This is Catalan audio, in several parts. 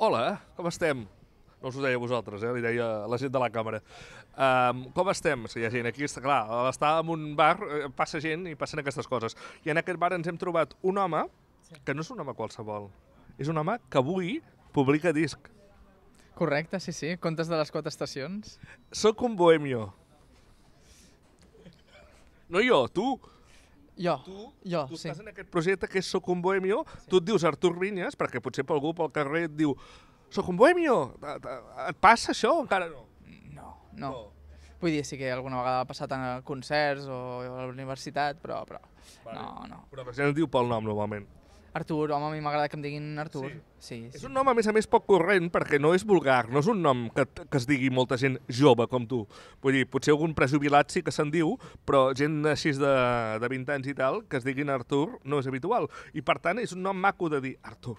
Hola, com estem? No us ho deia a vosaltres, eh? li deia a la gent de la càmera. Um, com estem? Si hi ha gent aquí, està clar, està en un bar, eh, passa gent i passen aquestes coses. I en aquest bar ens hem trobat un home, que no és un home qualsevol, és un home que avui publica disc. Correcte, sí, sí. Contes de les quatre estacions. Soc un bohemio. No jo, tu. Jo, Tu, jo, tu sí. estàs en aquest projecte que és Soc un bohemio, tu et dius Artur Vinyes, perquè potser per algú pel carrer et diu Soc un bohemio, et passa això o encara no? No, no. Vull dir, sí que alguna vegada ha passat a concerts o a la universitat, però, però Vale. no, no. Però la gent diu pel nom normalment. Artur, home, a mi m'agrada que em diguin Artur. Sí? Sí, sí. És un nom, a més a més, poc corrent, perquè no és vulgar, no és un nom que, que es digui molta gent jove com tu. Vull dir, potser algun prejubilat sí que se'n diu, però gent així de, de 20 anys i tal, que es diguin Artur, no és habitual. I, per tant, és un nom maco de dir Artur.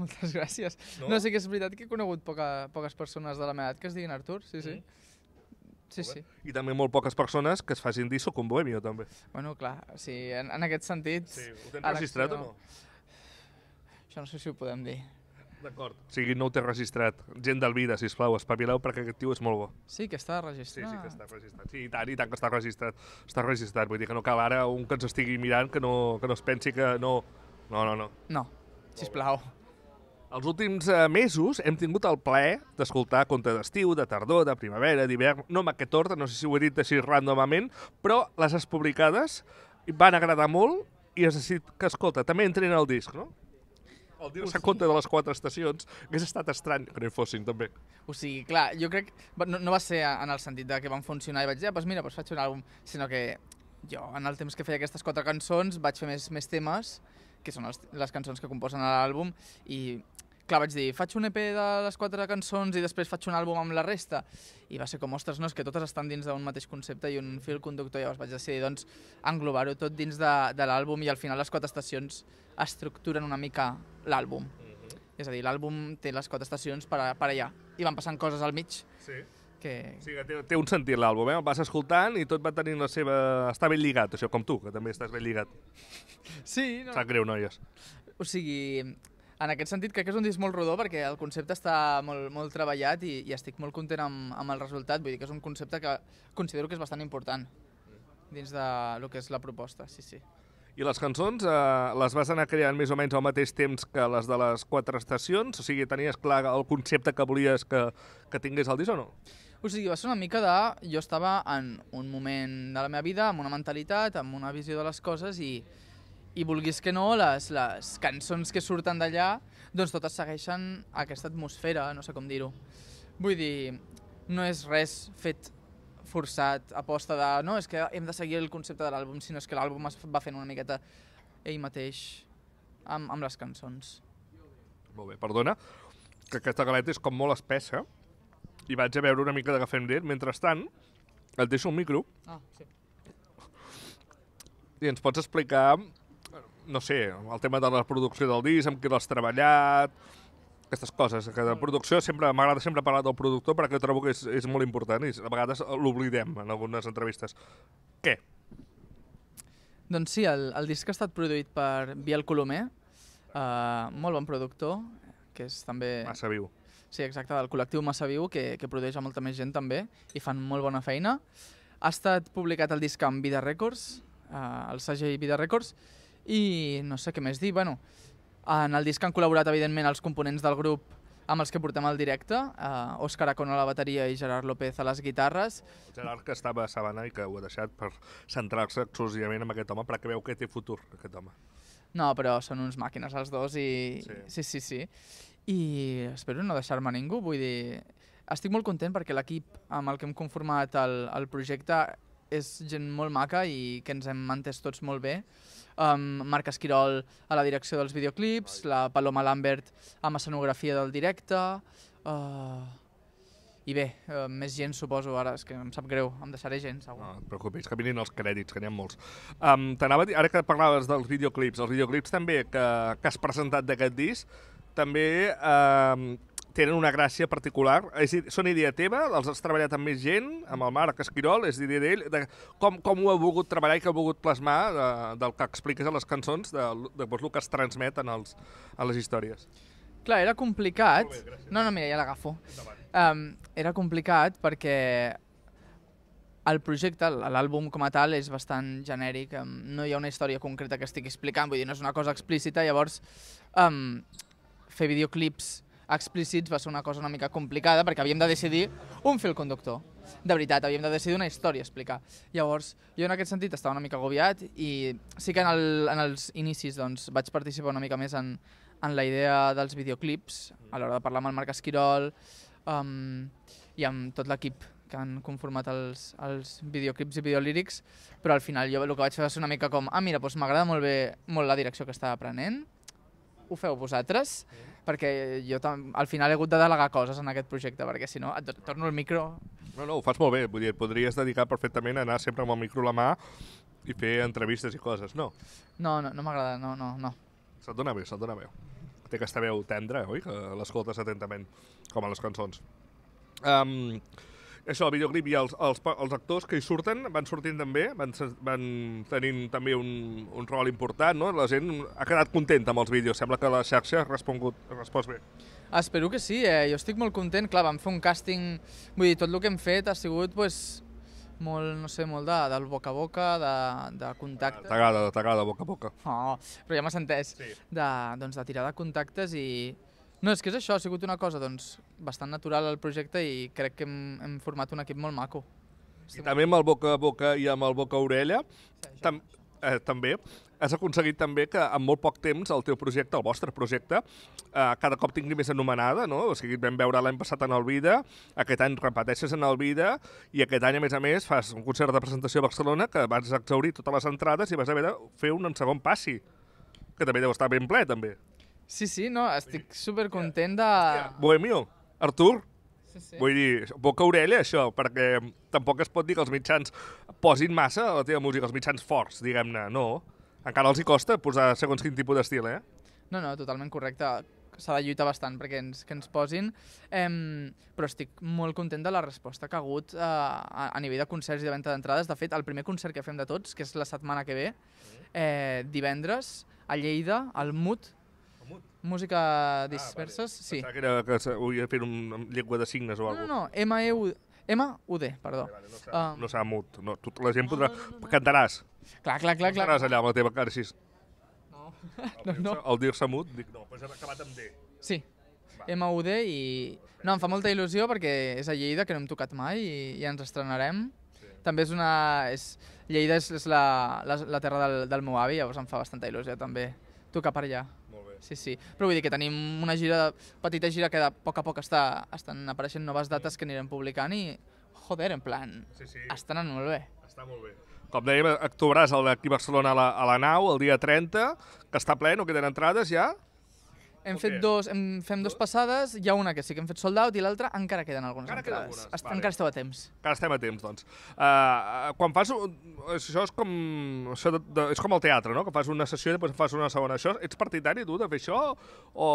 Moltes gràcies. No? No? sí que és veritat que he conegut poca, poques persones de la meva edat que es diguin Artur, sí, sí. Sí, sí. I també molt poques persones que es facin dir soc un bohemio, també. Bueno, clar, sí, en, en aquest sentit... ho tens registrat sí, o no? Això no sé si ho podem dir. D'acord. O sigui, no ho té registrat. Gent del vida, sisplau, espavileu perquè aquest tio és molt bo. Sí, que està Sí, registrat. sí que està registrat. Sí, i tant, i tant que està registrat. Està registrat, vull dir que no cal ara un que ens estigui mirant que no, que no es pensi que no... No, no, no. No, sisplau. Els últims eh, mesos hem tingut el plaer d'escoltar conte d'estiu, de tardor, de primavera, d'hivern, no amb aquest ordre, no sé si ho he dit així randomament, però les has publicades i van agradar molt i has decidit que, escolta, també entren al disc, no? El dir-se compte de les quatre estacions hagués estat estrany que no hi fossin, també. O sigui, clar, jo crec... No, no va ser en el sentit de que van funcionar i vaig dir, ah, doncs mira, doncs faig un àlbum, sinó que jo, en el temps que feia aquestes quatre cançons, vaig fer més, més temes, que són els, les cançons que composen l'àlbum, i clar, vaig dir, faig un EP de les quatre cançons i després faig un àlbum amb la resta. I va ser com, ostres, no, és que totes estan dins d'un mateix concepte i un fil conductor, llavors vaig decidir, doncs, englobar-ho tot dins de, de l'àlbum i al final les quatre estacions estructuren una mica l'àlbum. És a dir, l'àlbum té les quatre estacions per, a- per allà. I van passant coses al mig Sí. que... O sigui, que té, té un sentit l'àlbum, eh? El vas escoltant i tot va tenint la seva... Està ben lligat, això, com tu, que també estàs ben lligat. Sí, no. Sap greu, noies. O sigui, en aquest sentit crec que és un disc molt rodó perquè el concepte està molt, molt treballat i, i estic molt content amb, amb el resultat. Vull dir que és un concepte que considero que és bastant important dins de lo que és la proposta, sí, sí. I les cançons eh, les vas anar creant més o menys al mateix temps que les de les quatre estacions? O sigui, tenies clar el concepte que volies que, que tingués el disc o no? O sigui, va ser una mica de... Jo estava en un moment de la meva vida, amb una mentalitat, amb una visió de les coses i, i vulguis que no, les, les cançons que surten d'allà, doncs totes segueixen aquesta atmosfera, no sé com dir-ho. Vull dir, no és res fet forçat, aposta de... No, és que hem de seguir el concepte de l'àlbum, sinó és que l'àlbum es va fent una miqueta ell mateix amb, amb les cançons. Molt bé, perdona, que aquesta galeta és com molt espessa i vaig a veure una mica d'agafar llet. Mentrestant, et deixo un micro Ah, sí. i ens pots explicar, no sé, el tema de la producció del disc, amb qui l'has treballat, aquestes coses, que de producció sempre m'agrada sempre parlar del productor perquè trobo que és, és molt important i a vegades l'oblidem en algunes entrevistes. Què? Doncs sí, el, el disc ha estat produït per Biel Colomer, uh, molt bon productor, que és també... Massa viu. Sí, exacte, del col·lectiu Massa Viu, que, que produeix a molta més gent també, i fan molt bona feina. Ha estat publicat el disc amb Vida Records, uh, el segell Vida Records, i no sé què més dir, bueno, en el disc han col·laborat, evidentment, els components del grup amb els que portem al directe, uh, Òscar Acona a la bateria i Gerard López a les guitarres. Gerard que estava a Sabana i que ho ha deixat per centrar-se exclusivament en aquest home perquè veu que té futur, aquest home. No, però són uns màquines els dos i... Sí. Sí, sí, sí. I espero no deixar-me ningú, vull dir... Estic molt content perquè l'equip amb el que hem conformat el, el projecte és gent molt maca i que ens hem entès tots molt bé. Um, Marc Esquirol a la direcció dels videoclips, la Paloma Lambert amb escenografia del directe... Uh, I bé, uh, més gent suposo, ara és que em sap greu, em deixaré gent, segur. No, et preocupis, que vinin els crèdits, que n'hi ha molts. Um, T'anava a dir, ara que parlaves dels videoclips, els videoclips també que, que has presentat d'aquest disc, també um, tenen una gràcia particular. És, dir, són idea teva? Els has treballat amb més gent? Amb el Marc Esquirol? És idea d'ell? De, com, com ho ha volgut treballar i que ha volgut plasmar de, del que expliques a les cançons, de, de, de el que es transmet en, els, a les històries? Clar, era complicat. Bé, no, no, mira, ja l'agafo. Um, era complicat perquè el projecte, l'àlbum com a tal, és bastant genèric, um, no hi ha una història concreta que estigui explicant, vull dir, no és una cosa explícita, llavors um, fer videoclips explícits va ser una cosa una mica complicada perquè havíem de decidir un fil conductor. De veritat, havíem de decidir una història a explicar. Llavors, jo en aquest sentit estava una mica agobiat i sí que en, el, en els inicis doncs, vaig participar una mica més en, en la idea dels videoclips, a l'hora de parlar amb el Marc Esquirol um, i amb tot l'equip que han conformat els, els videoclips i videolírics, però al final jo el que vaig fer va ser una mica com ah, mira, doncs m'agrada molt bé molt la direcció que estava prenent, ho feu vosaltres, perquè jo al final he hagut de delegar coses en aquest projecte, perquè si no, et to- torno el micro... No, no, ho fas molt bé. Vull dir, et podries dedicar perfectament a anar sempre amb el micro a la mà i fer entrevistes i coses. No, No, no, no m'agrada, no, no, no. se't dona bé, se't dona bé. Té aquesta veu tendra, oi? Que l'escoltes atentament, com a les cançons. Um, això, el videoclip i els, els, els actors que hi surten van sortint també, van, van tenint també un, un rol important, no? La gent ha quedat contenta amb els vídeos. Sembla que la xarxa ha respongut, ha respost bé. Espero que sí, eh? jo estic molt content. Clar, vam fer un càsting... Vull dir, tot el que hem fet ha sigut pues, molt, no sé, molt de, del boca a boca, de, de contacte. T'agrada, t'agrada, boca a boca. Oh, però ja m'has entès. Sí. De, doncs, de tirar de contactes i... No, és que és això, ha sigut una cosa doncs, bastant natural al projecte i crec que hem, hem format un equip molt maco. I també amb el boca a boca i amb el boca a orella, tam eh, també has aconseguit també que en molt poc temps el teu projecte, el vostre projecte, eh, cada cop tingui més anomenada, no? O sigui, vam veure l'any passat en el Vida, aquest any repeteixes en el Vida, i aquest any, a més a més, fas un concert de presentació a Barcelona que vas exaurir totes les entrades i vas haver de fer un segon passi, que també deu estar ben ple, també. Sí, sí, no, estic super content de... Bohemio, Artur, Sí, sí. Vull dir, boca orella, això, perquè tampoc es pot dir que els mitjans posin massa a la teva música, els mitjans forts, diguem-ne, no. Encara els hi costa posar segons quin tipus d'estil, eh? No, no, totalment correcte. S'ha de lluitar bastant perquè ens, que ens posin, em, però estic molt content de la resposta que ha hagut eh, a, a nivell de concerts i de venda d'entrades. De fet, el primer concert que fem de tots, que és la setmana que ve, eh, divendres, a Lleida, al MUT, Música Disperses, sí. Pensava que era que volia fer un, llengua de signes o No, alguna no, no, M-E-U... M-U-D, perdó. Vale, no serà, Ah. no serà mut. No, tu, la gent No, podrà... no, no, no. Cantaràs. Clar, clar, clar, clar. Cantaràs allà amb la teva cara així. No, Al no. dir-se- Al dir-se mut, dic, no, però és acabat amb D. Sí. M-U-D i... No, em fa molta il·lusió perquè és a Lleida, que no hem tocat mai i, i ens estrenarem. Sí. També és una... És, Lleida és, és la, la, la terra del, del meu avi, llavors em fa bastanta il·lusió també tocar per allà. Sí, sí. Però vull dir que tenim una gira, petita gira que de poc a poc està, estan apareixent noves dates que anirem publicant i, joder, en plan, Sí, sí. estan anant molt bé. Està molt bé. Com dèiem, actuaràs d'aquí a Barcelona a la, a la nau el dia 30, que està ple, no queden entrades ja? Hem fet dos, hem, fem dos passades, hi ha una que sí que hem fet sold out i l'altra encara queden algunes Encara queden entrades. algunes, Est- vale. Encara esteu a temps. Encara estem a temps, doncs. Uh, quan fas... Això és com... Això de, de, és com el teatre, no? Que fas una sessió i després fas una segona. Això, ets partidari, tu, de fer això? O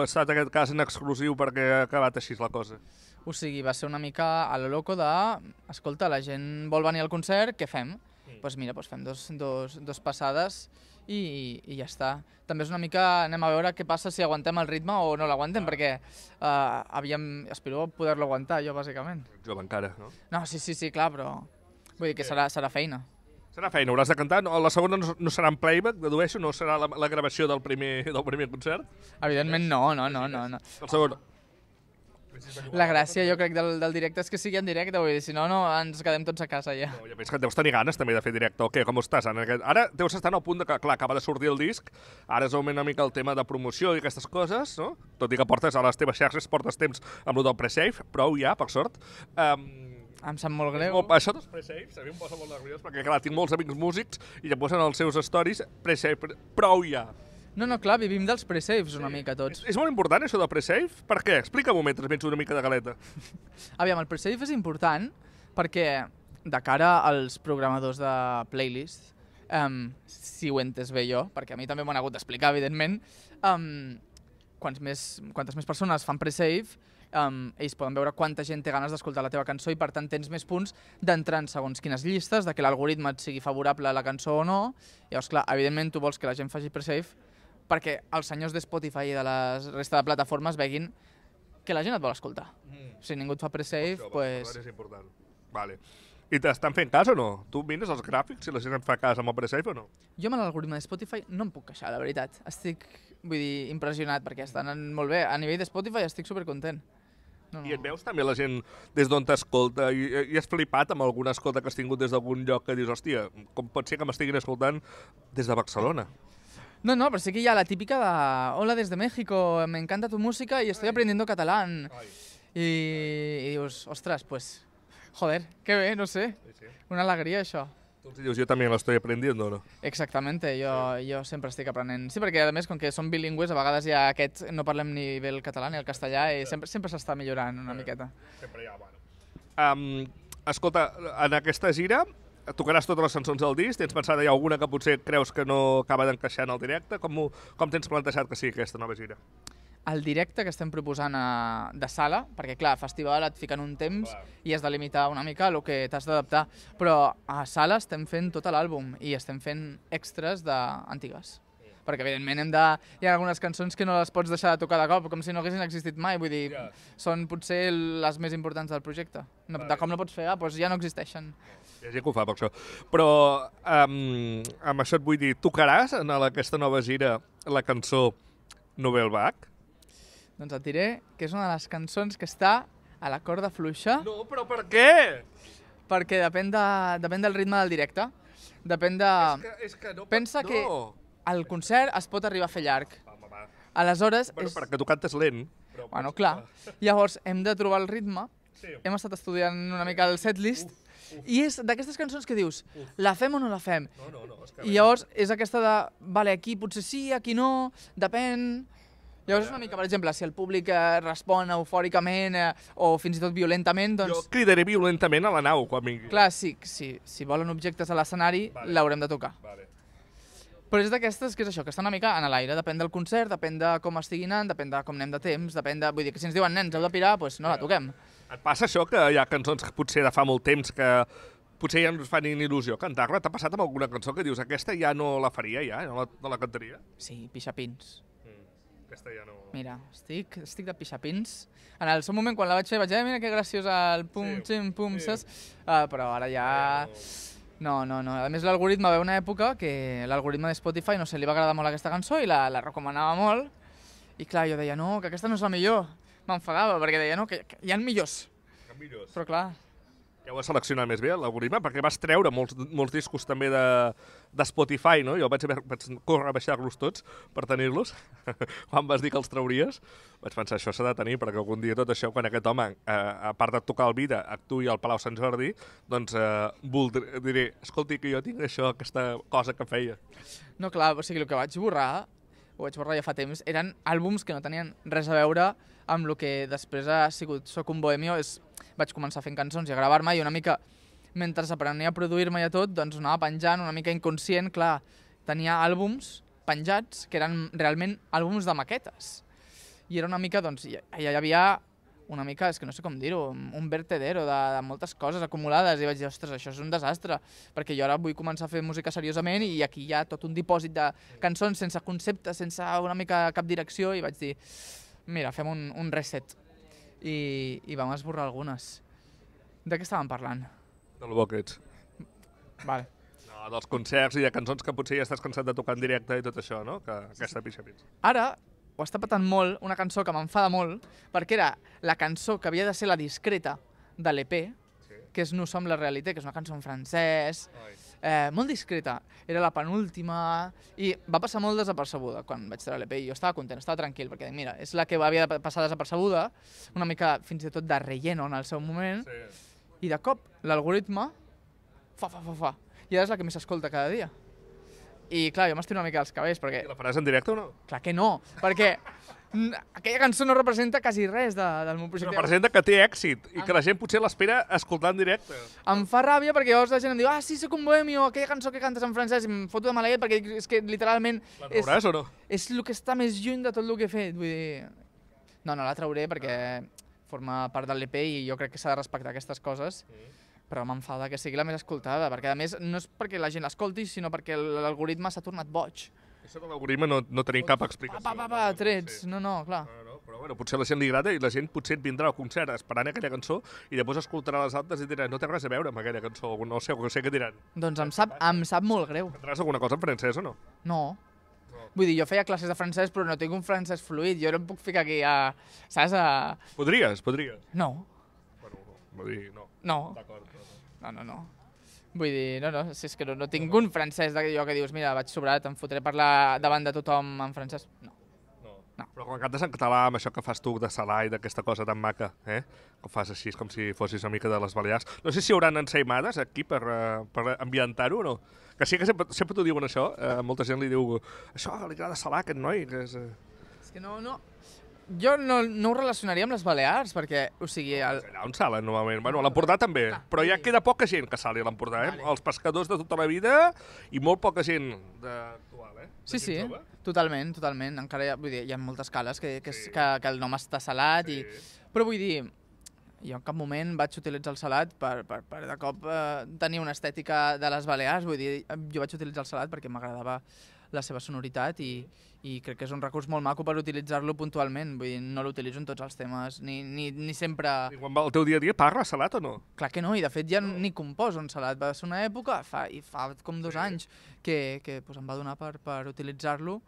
ha estat aquest cas en exclusiu perquè ha acabat així la cosa? O sigui, va ser una mica a lo loco de... Escolta, la gent vol venir al concert, què fem? Doncs pues mira, pues fem dos, dos, dos passades i, i ja està. També és una mica... Anem a veure què passa si aguantem el ritme o no l'aguantem, perquè uh, havíem... Espero poder-lo aguantar, jo, bàsicament. Jove encara, no? No, sí, sí, sí, clar, però... Vull dir que serà, serà feina. Serà feina, hauràs de cantar. No, la segona no, no serà en playback, dedueixo, no serà la, la gravació del primer, del primer concert. Evidentment no, no, no, no. no. El segon... La gràcia, jo crec, del, del directe és que sigui en directe, vull dir, si no, no, ens quedem tots a casa ja. No, ja veig que deus tenir ganes també de fer directe. O què, com estàs? En aquest... Ara deus estar en el punt de que, clar, acaba de sortir el disc, ara és una mica el tema de promoció i aquestes coses, no? Tot i que portes a les teves xarxes, portes temps amb el del pre-save, prou ja, per sort. Um, Em sap molt greu. molt, això dels pre-saves a mi em posa molt nerviós, perquè clar, tinc molts amics músics i ja posen els seus stories pre-save, pre prou ja. No, no, clar, vivim dels pre-saves una mica tots. És, és molt important això del pre-save? Per què? Explica'm-ho mentre menys una mica de galeta. Aviam, el pre-save és important perquè de cara als programadors de playlist, um, si ho he entès bé jo, perquè a mi també m'ho han hagut d'explicar, evidentment, um, quants més, quantes més persones fan pre-save, um, ells poden veure quanta gent té ganes d'escoltar la teva cançó i per tant tens més punts d'entrar en segons quines llistes, de que l'algoritme et sigui favorable a la cançó o no. Llavors, clar, evidentment tu vols que la gent faci pre-save perquè els senyors de Spotify i de la resta de plataformes veguin que la gent et vol escoltar. Mm. Si ningú et fa pre-save, Això, pues... és important. Vale. I t'estan fent cas o no? Tu mires els gràfics si la gent et fa cas amb el pre-save o no? Jo amb l'algoritme de Spotify no em puc queixar, la veritat. Estic, vull dir, impressionat perquè estan anant molt bé. A nivell de Spotify estic supercontent. No, no. I et veus també la gent des d'on t'escolta i, i has flipat amb alguna escolta que has tingut des d'algun lloc que dius, hòstia, com pot ser que m'estiguin escoltant des de Barcelona? No, no, pero sí que ya la típica de hola desde México, me encanta tu música y estoy aprendiendo catalán. Y, y dius, ostras, pues, joder, qué bé, no sé, Sí, sí. una alegria això. Tu els dius, jo també l'estoy aprendiendo, no? Exactamente, jo, jo sempre estic aprenent. Sí, perquè a més, com que som bilingües, a vegades ja aquest no parlem ni bé el català ni el castellà i sempre sempre s'està millorant una miqueta. Sempre ha, bueno. Um, escolta, en aquesta gira tocaràs totes les cançons del disc? Tens pensat hi ha alguna que potser creus que no acaba d'encaixar en el directe? Com, ho- com tens plantejat que sigui aquesta nova gira? El directe que estem proposant a, de sala, perquè clar, a festival et fiquen un temps Clar. i has de limitar una mica el que t'has d'adaptar, però a sala estem fent tot l'àlbum i estem fent extras d'antigues. Perquè, evidentment, hem de... hi ha algunes cançons que no les pots deixar de tocar de cop, com si no haguessin existit mai. Vull dir, Ja. són potser les més importants del projecte. No, de com no pots fer, ah, doncs ja no existeixen. Hi ha gent que ho fa per això. Però um, amb això et vull dir, tocaràs en aquesta nova gira la cançó Nobel Bach? Doncs et diré que és una de les cançons que està a la corda fluixa, No, però per què? perquè depèn, de, depèn del ritme del directe. Depèn de... és que, és que no, pensa no. que- El concert es pot arribar a fer llarg. Va. Aleshores, Bueno, és... perquè tu cantes lent. Però Bueno, clar. Llavors, hem de trobar el ritme. Sí. Hem estat estudiant una mica el setlist. I és d'aquestes cançons que dius, la fem o no la fem? No, no, no. És que I llavors és aquesta de, vale, aquí potser sí, aquí no, depèn... Llavors és una mica, per exemple, si el públic eh, respon eufòricament eh, o fins i tot violentament, Jo doncs, cridaré violentament a la nau quan vingui. clar, sí, sí, si volen objectes a l'escenari, Vale. l'haurem de tocar. Vale. Però és d'aquestes que és això, que està una mica en l'aire, depèn del concert, depèn de com estigui anant, depèn de com anem de temps, depèn de... Vull dir que si ens diuen nens, heu de pirar, doncs no la toquem. Et passa això que hi ha cançons que potser de fa molt temps que potser ja no ens fan ni il·lusió cantar-la? T'ha passat amb alguna cançó que dius aquesta ja no la faria, ja? No la, no la cantaria? Sí, pixapins. Mm. Aquesta ja no... Mira, estic, estic de pixapins. En el seu moment, quan la vaig fer, vaig dir, "Eh, mira que graciós el pum, Sí, xim, pum, sí. saps? Uh, però ara ja... No, no, no. A més, l'algoritme va haver una època que l'algoritme de Spotify, no sé, li va agradar molt aquesta cançó i la, la recomanava molt. I clar, jo deia, no, que aquesta no és la millor. M'enfadava, perquè deia, no, que, que hi ha millors. Que millors. Però clar, Ja ho has seleccionat més bé, l'algoritme, perquè vas treure molts, molts discos també de, de Spotify, no? Jo vaig, haver, vaig córrer a baixar-los tots per tenir-los. quan vas dir que els trauries, vaig pensar, això s'ha de tenir, perquè algun dia tot això, quan aquest home, eh, a part de tocar el vida, actuï al Palau Sant Jordi, doncs eh, voldré, diré, escolti, que jo tinc això, aquesta cosa que feia. No, clar, o sigui, el que vaig borrar, ho vaig borrar ja fa temps, eren àlbums que no tenien res a veure amb el que després ha sigut Soc un bohemio. És, vaig començar fent cançons i a gravar-me i una mica, mentre aprenia a produir-me i a tot, doncs anava penjant una mica inconscient, clar, tenia àlbums penjats que eren realment àlbums de maquetes. I era una mica, doncs, ja hi havia una mica, és que no sé com dir-ho, un vertedero de, de moltes coses acumulades i vaig dir, ostres, això és un desastre, perquè jo ara vull començar a fer música seriosament i aquí hi ha tot un dipòsit de cançons sense concepte, sense una mica cap direcció i vaig dir, mira, fem un, un reset. I, I vam esborrar algunes. De què estàvem parlant? De lo bo que ets. Vale. No, dels concerts i de cançons que potser ja estàs cansat de tocar en directe i tot això, no? Que aquesta pixa pits. Ara ho està patant molt, una cançó que m'enfada molt, perquè era la cançó que havia de ser la discreta de l'EP, Sí. que és Nous som la realitat, que és una cançó en francès. Eh, molt discreta. Era la penúltima i va passar molt desapercebuda quan vaig treure l'EP i jo estava content, estava tranquil, perquè dic, mira, és la que havia de passar desapercebuda, una mica fins i tot de relleno en el seu moment, Sí. i de cop l'algoritme fa, fa, fa, fa. I ara és la que més s'escolta cada dia. I clar, jo m'estiro una mica els cabells, perquè I la faràs en directe o no? Clar que no, perquè mm, aquella cançó no representa quasi res de, del meu projecte. Representa que té èxit i que la gent potser l'espera escoltar en directe. Em fa ràbia perquè llavors la gent em diu ah, sí, soc un bohemio, aquella cançó que cantes en francès, i em foto de maleït perquè dic, és que literalment La és, trauràs o no? és el que està més lluny de tot el que he fet. Vull dir... No, no, la trauré perquè forma part de l'EP i jo crec que s'ha de respectar aquestes coses, però m'enfada que sigui la més escoltada, perquè a més no és perquè la gent l'escolti, sinó perquè l'algoritme s'ha tornat boig. Això de l'algoritme no, no tenim cap explicació. Pa, pa, pa, trets. No, no, clar. No, no, però bueno, potser la gent li agrada i la gent potser et vindrà al concert esperant aquella cançó i després escoltarà les altres i dirà no té res a veure amb aquella cançó, no sé, no sé què diran. Doncs em sap, em sap molt greu. Entendràs alguna cosa en francès o no? No. Vull dir, jo feia classes de francès, però no tinc un francès fluid. Jo no em puc ficar aquí a... Saps? A... Podries, podries. No, vull dir, no. no, D'acord. no, no, no. Vull dir, no, no, si és que no, no tinc un francès d'allò que dius, mira, vaig sobrat, em fotré parlar davant de tothom en francès. No. No. No. Però quan cantes en català, amb això que fas tu de Salà i d'aquesta cosa tan maca, eh? que ho fas així, com si fossis una mica de les Balears. No sé si hi haurà ensaïmades aquí per, uh, per ambientar-ho o no. Que sí que sempre, sempre t'ho diuen això, uh, molta gent li diu això li agrada Salà, aquest noi, que és... Uh... És que no, no... Jo no, no ho relacionaria amb les Balears, perquè, o sigui, el, Allà on salen, normalment. Bueno, a l'Empordà també, Ah, però ja sí. queda poca gent que sali a l'Empordà, eh? Vale. Els pescadors de tota la vida i molt poca gent d'actual, eh? De Sí, sí, jove. totalment, totalment. Encara hi ha, vull dir, hi ha moltes cales que, que, sí. que, que el nom està salat, Sí. i... però vull dir, jo en cap moment vaig utilitzar el salat per, per, per de cop eh, tenir una estètica de les Balears, vull dir, jo vaig utilitzar el salat perquè m'agradava la seva sonoritat i, i crec que és un recurs molt maco per utilitzar-lo puntualment, vull dir, no l'utilitzo en tots els temes, ni, ni, ni sempre... I quan va al teu dia a dia parla salat o no? Clar que no, i de fet ja ni composo en salat. Va ser una època, fa, i fa com dos Sí. anys, que, que pues, em va donar per, per utilitzar-lo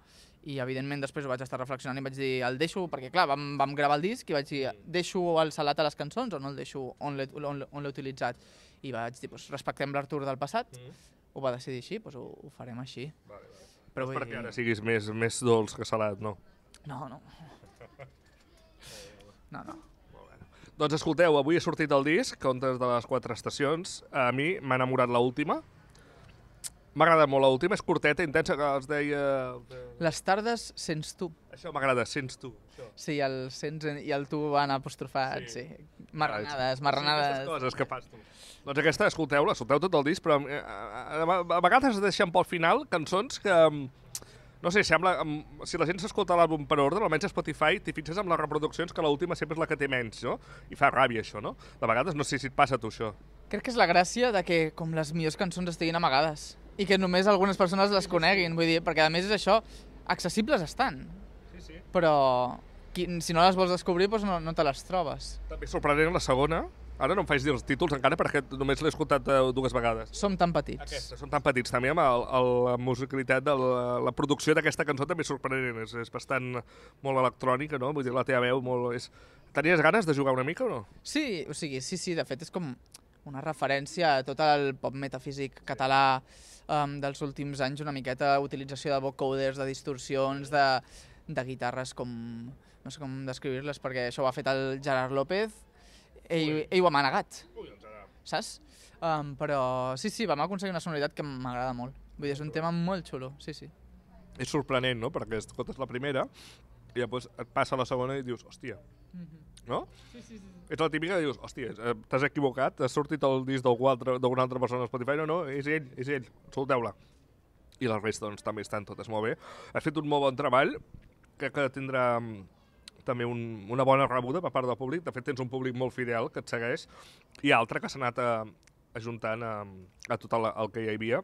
i evidentment després ho vaig estar reflexionant i vaig dir, el deixo, perquè clar, vam, vam gravar el disc i vaig dir, deixo el salat a les cançons o no el deixo on l'he utilitzat? I vaig dir, pues, respectem l'Artur del passat, ho va decidir així, pues, ho, ho farem així. Vale, vale. Però vull Perquè dir, ara siguis més, més dolç que salat, no? no, no. No, no. Doncs escolteu, avui ha sortit el disc, Contes de les quatre estacions. A mi m'ha enamorat l última. M'ha agradat molt l'última, és curteta, intensa, que els deia... Les tardes sents tu. Això m'agrada, sents tu. Això. Sí, el sents en- i el tu van apostrofat, Sí. sí. Marranades, Sí, marranades. aquestes coses que fas tu. Doncs aquesta, escolteu-la, escolteu tot el disc, però eh, a, a, a vegades deixem pel final cançons que... mm, No sé, sembla... mm, Si la gent s'escolta l'àlbum per ordre, almenys a Spotify, t'hi fixes amb les reproduccions que l'última sempre és la que té menys, no? I fa ràbia, això, no? De vegades, no sé si et passa a tu, això. Crec que és la gràcia de que com les millors cançons estiguin amagades i que només algunes persones les coneguin, vull dir, perquè a més és això, accessibles estan, Sí, sí. però si no les vols descobrir doncs no, no te les trobes. També sorprenent la segona. Ara no em faig dir els títols encara perquè només l'he escoltat eh, dues vegades. Som tan petits. Aquestes són tan petits. També amb el, el, la musicalitat de la, la producció d'aquesta cançó també és sorprenent. És, és bastant molt electrònica, no? Vull dir, la teva veu molt... És... Tenies ganes de jugar una mica o no? Sí, o sigui, sí, sí, de fet és com una referència a tot el pop metafísic català um, dels últims anys, una miqueta utilització de vocoders, de distorsions, de, de guitarres com... no sé com descriure-les, perquè això ho ha fet el Gerard López, ell, ell ho ha manegat, saps? Um, però sí, sí, vam aconseguir una sonoritat que m'agrada molt. Vull dir, és un tema molt xulo, sí, sí. És sorprenent, no? Perquè escoltes la primera i després et passa la segona i dius, hòstia, no? Sí, sí, sí. Ets la típica que dius, hòstia, eh, t'has equivocat, has sortit el disc d'alguna altra persona a Spotify, no, no, és ell, és ell, escolteu-la. I la resta, doncs, també estan totes molt bé. Has fet un molt bon treball, crec que tindrà mm, també un, una bona rebuda per part del públic. De fet, tens un públic molt fidel que et segueix i altre que s'ha anat a, ajuntant a, a tot el, el que hi havia.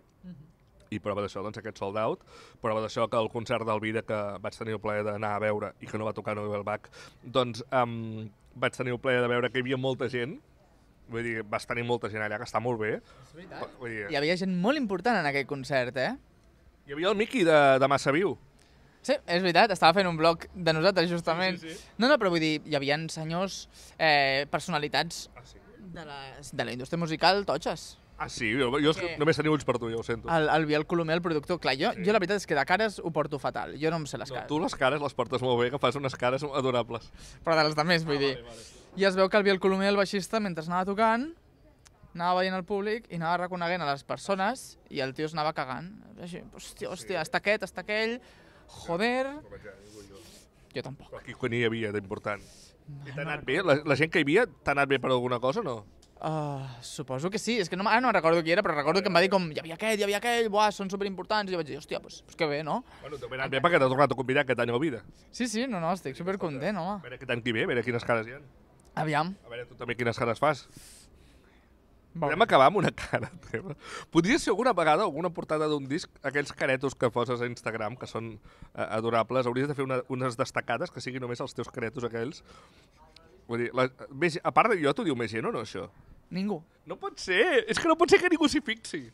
I prova d'això, doncs, aquest sold out. Prova d'això que el concert d'Alvira, que vaig tenir el plaer d'anar a veure i que no va tocar Noel Bach, doncs um, vaig tenir el plaer de veure que hi havia molta gent. Vull dir, vas tenir molta gent allà, que està molt bé. És veritat. Vull dir, Hi havia gent molt important en aquell concert, eh? hi havia el Miqui de, de Massa Viu. Sí, és veritat, estava fent un blog de nosaltres, justament. Sí, sí, sí. No, no, però vull dir, hi havia senyors, eh, personalitats Ah, sí? de la, de la indústria musical totxes. Ah, sí? Jo, jo que només tenia ulls per tu, ja ho sento. El, el Biel Colomer, el productor. Clar, jo, Sí. jo la veritat és que de cares ho porto fatal. Jo no em sé les No, cares. tu les cares les portes molt bé, que fas unes cares adorables. Però de les de més, vull dir. Ah, vale. I es veu que el Biel Colomer, el baixista, mentre anava tocant, anava veient el públic i anava reconeguent a les persones i el tio es anava cagant. Així, hòstia, hòstia, està aquest, està aquell, joder... Jo tampoc. Aquí quan hi havia d'important. I t'ha anat bé? La, la gent que hi havia t'ha anat bé per alguna cosa o no? Uh, suposo que sí, és que no, ara no recordo qui era, però recordo que em va dir com, hi havia aquest, hi havia aquell, buah, són superimportants, i jo vaig dir, hòstia, pues, pues que bé, no? Bueno, t'ha anat bé perquè t'ha tornat a convidar aquest any a vida. Sí, sí, no, no, estic supercontent, A home. veure aquest any qui ve, a veure quines cares hi ha. Aviam. A veure tu també quines cares fas. Podem acabar amb una cara teva. Podria ser alguna vegada alguna portada d'un disc, aquells caretos que poses a Instagram, que són eh, adorables, hauries de fer una, unes destacades que siguin només els teus caretos aquells. Vull dir, la, més, a part de jo, t'ho diu més gent o no, això? Ningú. No pot ser! És que no pot ser que ningú s'hi fixi.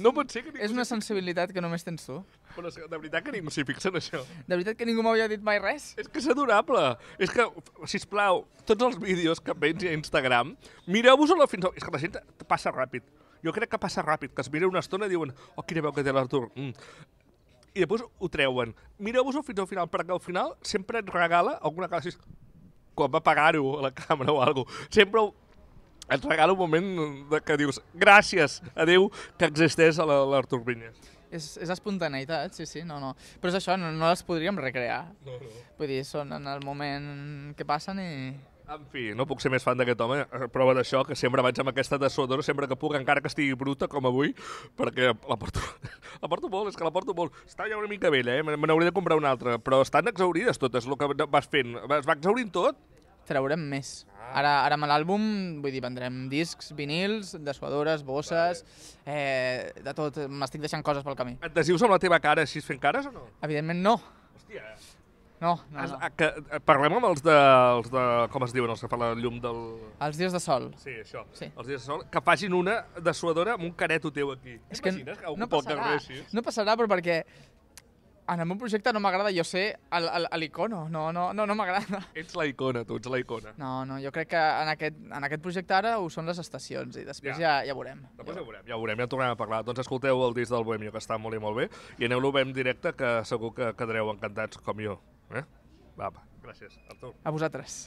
No pot ser que ningú És una sensibilitat que només tens tu. Però de veritat que ningú s'hi fixa en això. De veritat que ningú m'havia dit mai res. És que és adorable. És que, sisplau, tots els vídeos que veig a Instagram, mireu-vos-ho fins al... És que la gent passa ràpid. Jo crec que passa ràpid, que es mira una estona i diuen oh, quina veu que té l'Artur. Mm. I després ho treuen. Mireu-vos-ho fins al final, perquè al final sempre et regala alguna cosa quan va pagar-ho a la càmera o alguna cosa. Sempre ho- et regala un moment de que dius gràcies a Déu que existeix a la- l'Artur Vinyes. És, és espontaneïtat, sí, sí, no, no. Però és això, no, no les podríem recrear. No, no. Vull dir, són en el moment que passen i... En fi, no puc ser més fan d'aquest home. A Prova d'això, que sempre vaig amb aquesta dessuadora, sempre que puc, encara que estigui bruta, com avui, perquè la porto, la porto molt, és que la porto molt. Està ja una mica vella, eh? Me n'hauré de comprar una altra. Però estan exaurides totes, el que vas fent. Es va exaurint tot? Traurem més. Ara, ara amb l'àlbum, vull dir, vendrem discs, vinils, dessuadores, bosses, eh, de tot. M'estic deixant coses pel camí. Et desdius amb la teva cara així fent cares o no? Evidentment no. Hòstia, No, no, has, no. a, que, eh, parlem amb els de, els de... Com es diuen, els que fan la llum del... Els dies de sol. Sí, això. Sí. Els dies de sol, que facin una dessuadora amb un careto teu aquí. És que no pot passarà, no passarà, però perquè en el meu projecte no m'agrada jo el- l'icono, no, no, no, no m'agrada. Ets la icona, tu, ets la icona. No, no, jo crec que en aquest, en aquest projecte ara ho són les estacions i després ja, ja, veurem. Després ja ho veurem, ja veurem, ja tornarem a parlar. Doncs escolteu el disc del Bohemio, que està molt i molt bé, i aneu-lo a veure en directe, que segur que quedareu encantats com jo. Eh? Va, va, gràcies, Artur. A vosaltres.